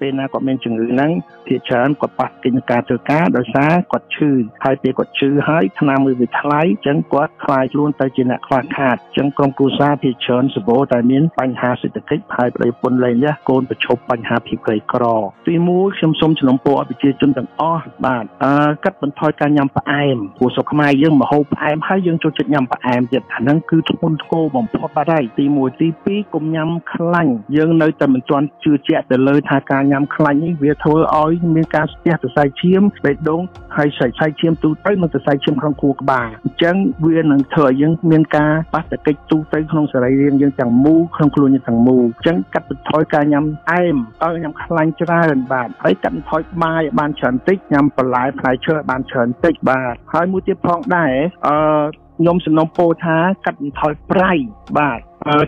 ពេលណាគាត់មានជំងឺហ្នឹងភាគច្រើនគាត់ប៉ះកិច្ចការធ្វើការដោយសារគាត់ឈឺហើយពេលគាត់ឈឺហើយថ្នាំមួយវាថ្លៃអញ្ចឹងគាត់ខ្លាយខ្លួនទៅជាអ្នកខ្វះខាតអញ្ចឹងក្រុមគ្រួសារភាគច្រើនសម្បូរតែមានបញ្ហាសេដ្ឋកិច្ចហើយប្តីប្រពន្ធលែងនេះកូនប្រឈមបញ្ហាភាពក្រីក្រទី1ខ្ញុំសូមជំនុំពរឲ្យប្រជាជនទាំងអស់បាទអឺកាត់បន្ថយការញ៉ាំផ្អែមព្រោះស្រុកខ្មែរយើងមហូបផ្អែមហើយយើងចូលចិត្តញ៉ាំផ្អែមទៀតអាហ្នឹងគឺធ្ងន់ធ្ងរបំផុតបាទហើយទី1ទី2កុំញ៉ាំខ្លាញ់យើងនៅតែមិនទាន់ជឿជាក់ទៅលើថាការញ៉ាំខ្លាញ់នេះវាធ្វើឲ្យមានការស្ទះសរសៃឈាមបេះដូងហើយសរសៃឈាមទូទៅនិងសរសៃឈាមក្នុងខួរក្បាលអញ្ចឹងវានឹងធ្វើឲ្យយើងមានការប៉ះទង្គិចទូទៅក្នុងសរីរាង្គយើងទាំងមូលក្នុងខ្លួនយើងទាំងមូលអញ្ចឹងកាត់បន្ថយការញ៉ាំអែមឲ្យញ៉ាំខ្លាញ់ច្រើនបាទហើយកាត់បន្ថយបាយឲ្យបានច្រើនតិចញ៉ាំបន្លែផ្លែឈើឲ្យបានច្រើនតិចបាទហើយមួយទៀតផងដែរអឺខ្ញុំសំណូមពរថាកាត់បន្ថយប្រៃបាទ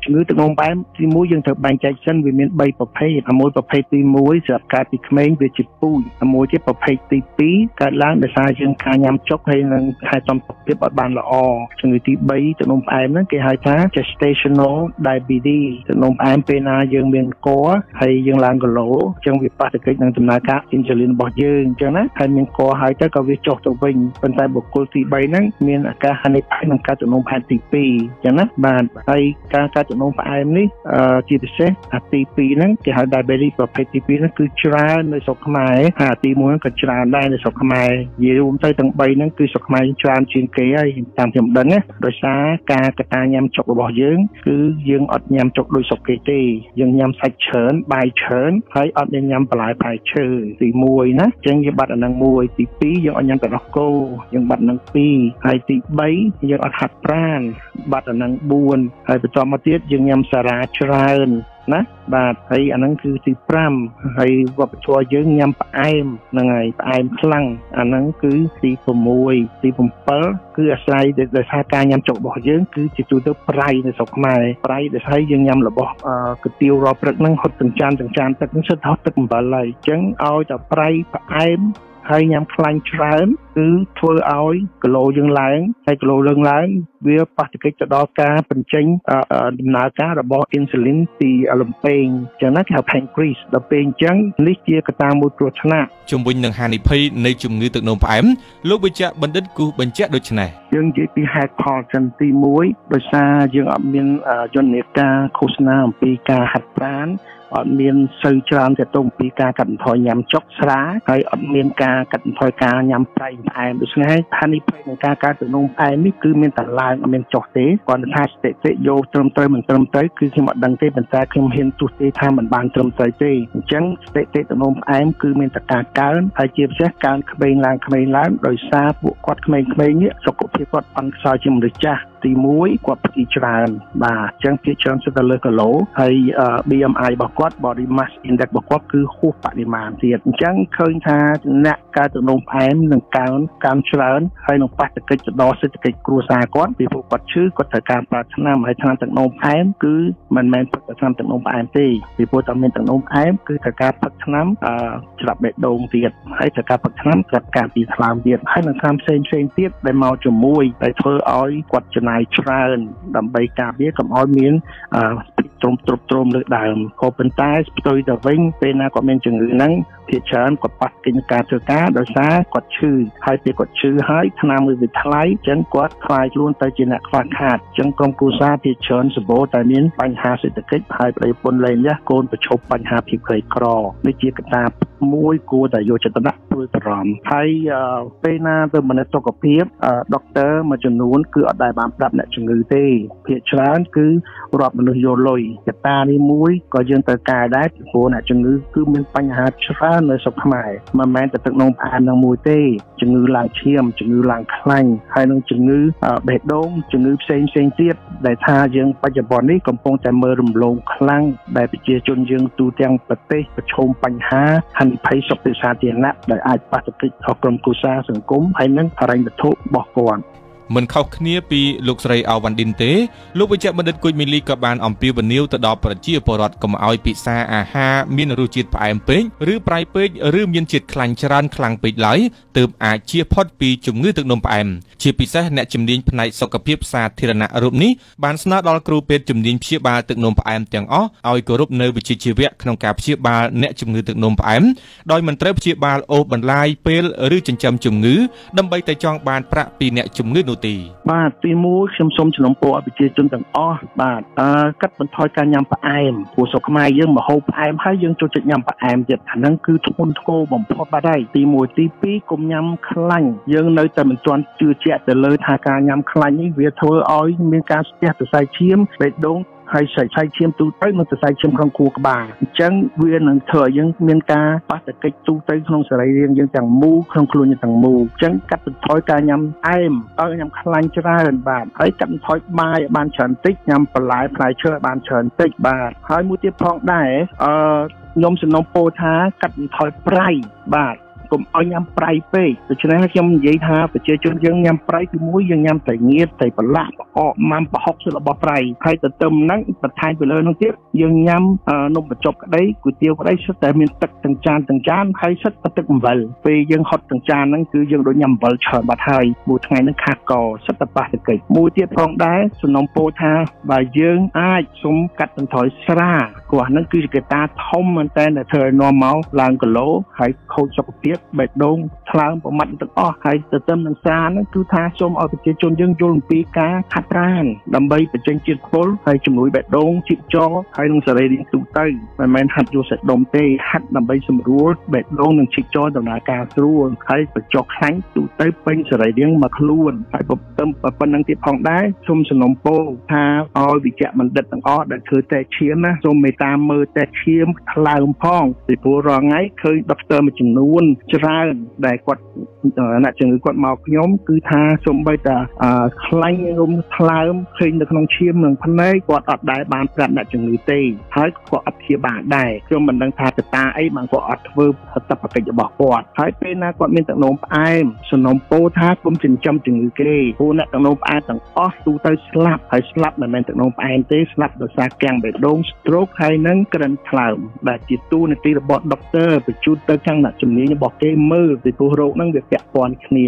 ជំងឺទឹកនោមផ្អែមទី1យើងត្រូវបែងចែកសិនវាមាន3ប្រភេទមួយប្រភេទទី1សម្រាប់កើតពីក្មេងវាជាពូជមួយទៀតប្រភេទទី2កើតឡើងដោយសារយើងការញ៉ាំចុកហើយនឹងថែទាំសុខភាពឲ្យបានល្អជំងឺទី3ទឹកនោមផ្អែមហ្នឹងគេហៅថា gestational diabetes ទឹកនោមផ្អែមពេលណាយើងមានកហើយយើងឡើងគីឡូអញ្ចឹងវាប៉ះទង្គិចនឹងដំណើរការ insulin របស់យើងអញ្ចឹងណាហើយមានកហើយទៅក៏វាចុះទៅវិញប៉ុន្តែបុគ្គលទី3ហ្នឹងមានអាការហានិភ័យនឹងកើតទឹកនោមផ្អែមទី2អញ្ចឹងណាបាទហើយការការកើតជំងឺផ្អែមនេះជាពិសេសអាទី2ហ្នឹងគេហៅ diabetes ប្រភេទទី2ហ្នឹងគឺច្រើននៅស្រុកខ្មែរហើយអាទី1ហ្នឹងក៏ច្រើនដែរនៅស្រុកខ្មែរនិយាយរួមទៅទាំង3ហ្នឹងគឺស្រុកខ្មែរច្រើនជាងគេហើយតាមខ្ញុំដឹងណាដោយសារការកតាញ៉ាំចុករបស់យើងគឺយើងអត់ញ៉ាំចុកដូចស្រុកគេទេយើងញ៉ាំសាច់ច្រើនបាយច្រើនហើយអត់មានញ៉ាំបន្លែផ្លែឈើទី1ណាអញ្ចឹងយើងបាត់អានឹង1ទី2យើងអត់ញ៉ាំទឹកដោះគោយើងបាត់នឹង2ហើយទី3យើងអត់ហាត់ប្រាណ បាត់អានឹង4ហើយបន្តមកទៀតយើងញ៉ាំសារ៉ាច្រើនណាបាទហើយអាហ្នឹងគឺទី5ហើយវប្បធម៌យើងញ៉ាំផ្អែមហ្នឹងហើយផ្អែមខ្លាំងអាហ្នឹងគឺទី6ទី7គឺអាស្រ័យដោយសារការញ៉ាំចុករបស់យើងគឺជាទូទៅប្រៃនៅស្រុកខ្មែរប្រៃដោយសារយើងញ៉ាំរបស់គុយទាវរាល់ព្រឹកហ្នឹងហត់ទាំងចានទាំងចានទឹកហ្នឹងសិតហត់ទឹកអំបិលហើយអញ្ចឹងឲ្យតែប្រៃផ្អែម ហើយញ៉ាំខ្លាញ់ច្រើនគឺធ្វើឲ្យគីឡូយើងឡើងហើយគីឡូឡើងឡើងវាប៉ះទង្គិចទៅដល់ការបញ្ចេញដំណើរការរបស់អ៊ីនស៊ូលីនពីលំពេងអញ្ចឹងណាគេហៅ pancreas ដល់ពេលអញ្ចឹងនេះជាកត្តាមួយគ្រោះថ្នាក់ជំវិញនឹងហានិភ័យនៃជំងឺទឹកនោមផ្អែមលោកវិជ្ជបណ្ឌិតគូបញ្ជាក់ដូចនេះយើងនិយាយពីហេតុផលចិនទី1ដោយសារយើងអត់មានយន្តនាការឃោសនាអំពីការហាត់ប្រាណ អត់មានសូវច្រើនទៅទៅពីការកាត់បន្ថយញ៉ាំចុកស្រាហើយអត់មានការកាត់បន្ថយការញ៉ាំប្រៃផ្អែមដូច្នេះហានិភ័យនៃការកើតជំងឺផ្អែមនេះគឺមានតែឡើងអត់មានចុះទេគាត់ថាស្ថិតិយកត្រឹមត្រូវមិនត្រឹមត្រូវគឺខ្ញុំអត់ដឹងទេប៉ុន្តែខ្ញុំហ៊ានទស្សទេថាมันបានត្រឹមត្រូវទេអញ្ចឹងស្ថិតិជំងឺផ្អែមគឺមានតែការកើនហើយជាពិសេសកើនក្មេងឡើងក្មេងឡើងដោយសារពួកគាត់ក្មេងៗនេះសុខភាពគាត់អន់ខ្សោយជាមនុស្សចាស់ ទី1គាត់ផ្គីច្រើនបាទអញ្ចឹងភាគច្រើនសិតទៅលើគីឡូហើយ BMI របស់គាត់ body mass index របស់គាត់គឺហួសបរិមាណទៀតអញ្ចឹងឃើញថាអ្នកកើតទំនោរផ្អែមនឹងកើនកើនច្រើនហើយនឹងប៉ះទង្គិចទៅដល់សេដ្ឋកិច្ចគ្រួសារគាត់ពីព្រោះគាត់ឈឺគាត់ត្រូវការប្រើថ្នាំហើយថ្នាំទឹកនោមផ្អែមគឺមិនមែនផឹកតែថ្នាំទឹកនោមផ្អែមទេពីព្រោះតែមានទឹកនោមផ្អែមគឺត្រូវការផឹកថ្នាំអឺច្រាប់បេះដូងទៀតហើយត្រូវការផឹកថ្នាំក្រាប់ការពីថ្លើមទៀតហើយនឹងថ្នាំផ្សេងផ្សេងទៀតដែលមកជាមួយដែលធ្វើឲ្យគាត់ចំណាយច្រើនដើម្បីការពារកុំឲ្យមានអឺទ្រមទ្រពទ្រមលើដើមក៏ប៉ុន្តែផ្ទុយទៅវិញពេលណាគាត់មានជំងឺហ្នឹងភាគច្រើនគាត់ប៉ះកិច្ចការធ្វើការដោយសារគាត់ឈឺហើយពេលគាត់ឈឺហើយថ្នាំមួយវាថ្លៃអញ្ចឹងគាត់ខ្លាយខ្លួនទៅជាអ្នកខ្វះខាតអញ្ចឹងក្រុមគ្រួសារភាគច្រើនសម្បូរតែមានបញ្ហាសេដ្ឋកិច្ចហើយប្តីប្រពន្ធលែងនេះកូនប្រឈមបញ្ហាភាពក្រីក្រនេះជាកត្តា មួយគួរតែយកចិត្តទុកដាក់ព្រួយបារម្ភហើយពេលណាទៅមនិតសុខភាពដុកទ័រមួយចំនួនគឺអត់ដែលបានប្រាប់អ្នកជំងឺទេភាគច្រើនគឺរាប់មនុស្សយកលុយកត្តានេះមួយក៏យើងត្រូវកែដែរពីព្រោះអ្នកជំងឺគឺមានបញ្ហាច្រើននៅស្រុកខ្មែរមិនមែនតែទឹកនោមផ្អែមនឹងមួយទេជំងឺឡើងឈាមជំងឺឡើងខ្លាញ់ហើយនឹងជំងឺបេះដូងជំងឺផ្សេងផ្សេងទៀតដែលថាយើងបច្ចុប្បន្ននេះកំពុងតែមើលរំលងខ្លាំងដែលប្រជាជនយើងទូទាំងប្រទេសប្រឈមបញ្ហាហានិភ័យសុខភាពសាធារណៈដែលអាចប៉ះទង្គិចដល់ក្រុមគ្រួសារសង្គមហើយនិងហិរញ្ញវត្ថុរបស់គាត់ មិនខុសគ្នាពីលោកស្រីអាវ៉ាន់ឌិនទេលោកវិជ្ជបណ្ឌិតគួយមីលីក៏បានអំពាវនាវទៅដល់ប្រជាពលរដ្ឋកុំឲ្យពិសាអាហារមានរសជាតិផ្អែមពេកឬប្រៃពេកឬមានជាតិខ្លាញ់ច្រើនខ្លាំងពេកឡើយទើបអាចជៀសផុតពីជំងឺទឹកនោមផ្អែមជាពិសេសអ្នកជំនាញផ្នែកសុខភាពសាធារណៈរូបនេះបានស្នើដល់គ្រូពេទ្យជំនាញព្យាបាលទឹកនោមផ្អែមទាំងអស់ឲ្យគោរពនៅវិជ្ជាជីវៈក្នុងការព្យាបាលអ្នកជំងឺទឹកនោមផ្អែមដោយមិនត្រូវព្យាបាលអូសបន្លាយពេលឬចិញ្ចឹមជំងឺដើម្បីតែចង់បានប្រាក់ពីអ្នកជំងឺនោះទេបាទទី1ខ្ញុំសូមជំនុំពរឲ្យប្រជាជនទាំងអស់បាទអឺកាត់បន្ថយការញ៉ាំផ្អែមព្រោះស្រុកខ្មែរយើងមហូបផ្អែមហើយយើងចូលចិត្តញ៉ាំផ្អែមទៀតអាហ្នឹងគឺធ្ងន់ធ្ងរបំផុតបាទហើយទី1ទី2កុំញ៉ាំខ្លាញ់យើងនៅតែមិនទាន់ជឿជាក់ទៅលើថាការញ៉ាំខ្លាញ់នេះវាធ្វើឲ្យមានការស្ទះសរសៃឈាមបេះដូង ហើយសាច់ឆៃឈាមទូទៅនិងសរសៃឈាមក្នុងខួរក្បាលអញ្ចឹងវានឹងធ្វើឲ្យយើងមានការប៉ះទង្គិចទូទៅក្នុងសរីរាង្គយើងទាំងមូលក្នុងខ្លួនយើងទាំងមូលអញ្ចឹងកាត់បន្ថយការញ៉ាំអែមឲ្យញ៉ាំខ្លាញ់ច្រើនបាទហើយកាត់បន្ថយបាយឲ្យបានច្រើនតិចញ៉ាំបន្លែផ្លែឈើឲ្យបានច្រើនតិចបាទហើយមួយទៀតផងដែរអឺខ្ញុំសំណូមពរថាកាត់បន្ថយប្រៃបាទ កុំឲ្យញ៉ាំប្រៃពេកដូច្នេះខ្ញុំនិយាយថាប្រជាជនយើងញ៉ាំប្រៃទីមួយយើងញ៉ាំតែងៀតតែប្រឡាក់ប្រអកម៉ាំប្រហុកសិរបស់ប្រៃហើយទៅទៅហ្នឹងបន្ថែមពីលើនោះទៀតយើងញ៉ាំនំបញ្ចុកក្តីគុយទាវក្តីសិតតែមានទឹកទាំងចានទាំងចានហើយសិតតែទឹកអំបិលពេលយើងហត់ទាំងចានហ្នឹងគឺយើងដូចញ៉ាំអំបិលច្រើនបាត់ហើយមួយថ្ងៃហ្នឹងខាតកសិតតែប៉ះទៅកិច្ចមួយទៀតផងដែរសំណុំពោថាបើយើងអាចសុំកាត់បន្ថយស្រាព្រោះហ្នឹងគឺជាកត្តាធំមែនតើដែលធ្វើឲ្យនាំមកឡើងគីឡូហើយខូចសុខភាពបេះដូងថ្លើមប្រមាត់ទាំងអស់ហើយទៅទៅនឹងសារហ្នឹងគឺថាសូមឲ្យប្រជាជនយើងយល់អំពីការខាត់ប្រានដើម្បីបញ្ចេញជាតិពុលហើយជំនួយបេះដូងជីកចរហើយនឹងសរីរាង្គទូទៅមិនមែនហាត់យកសាច់ដុំទេហាត់ដើម្បីសម្រួលបេះដូងនិងជីកចរដំណើរការស្រួលហើយបញ្ចុះខ្លាញ់ទូទៅពេញសរីរាង្គមកខ្លួនហើយទៅប៉ុណ្្នឹងទៀតផងដែរសូមសំណុំពោថាឲ្យវិជ្ជបណ្ឌិតទាំងអស់ដែលធ្វើតែឈាមណាសូមមេត្តាមើលតែឈាមថ្លើមផងពីព្រោះរាល់ថ្ងៃឃើញដុកទ័រមួយចំនួនច្រើនដែលគាត់អ្នកជំងឺគាត់មកខ្ញុំគឺថាសូម្បីតែខ្លាញ់រុំថ្លើមឃើញនៅក្នុងឈាមនិងភ្នែកគាត់អត់ដែលបានប្រាប់អ្នកជំងឺទេហើយគាត់អត់ព្យាបាលដែរខ្ញុំមិនដឹងថាទៅតាអីបានគាត់អត់ធ្វើតបកិច្ចរបស់គាត់ហើយពេលណាគាត់មានទឹកនោមផ្អែមសំណុំពោថាគុំចិញ្ចឹមជំងឺគេព្រោះអ្នកទឹកនោមផ្អែមទាំងអស់ទូទៅស្លាប់ហើយស្លាប់មិនមែនទឹកនោមផ្អែមទេស្លាប់ដោយសារកាំងបេះដូង stroke ហើយនឹងក្រិនថ្លើមដែលជាទូនាទីរបស់ដុកទ័របញ្ជូនទៅខាងអ្នកជំនាញរបស់គេមើលពីព្រោះរោគហ្នឹងវាពាក់ព័ន្ធគ្នា